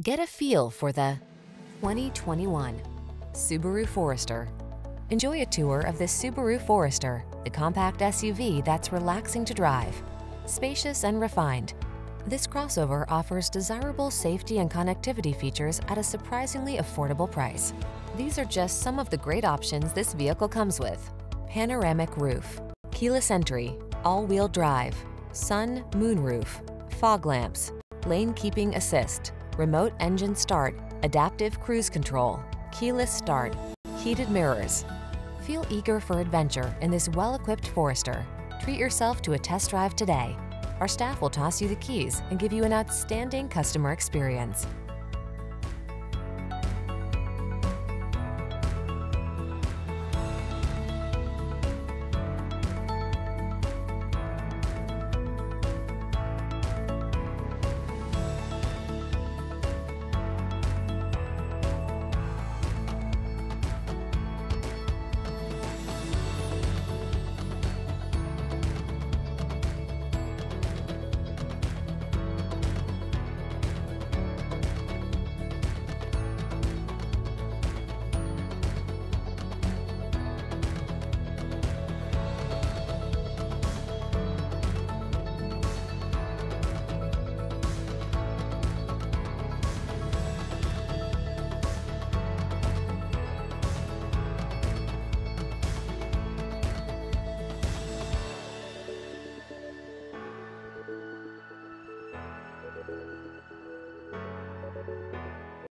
Get a feel for the 2021 Subaru Forester. Enjoy a tour of this Subaru Forester, the compact SUV that's relaxing to drive. Spacious and refined, this crossover offers desirable safety and connectivity features at a surprisingly affordable price. These are just some of the great options this vehicle comes with. Panoramic roof, keyless entry, all-wheel drive, sun, moon roof, fog lamps, lane keeping assist, remote engine start, adaptive cruise control, keyless start, heated mirrors. Feel eager for adventure in this well-equipped Forester. Treat yourself to a test drive today. Our staff will toss you the keys and give you an outstanding customer experience.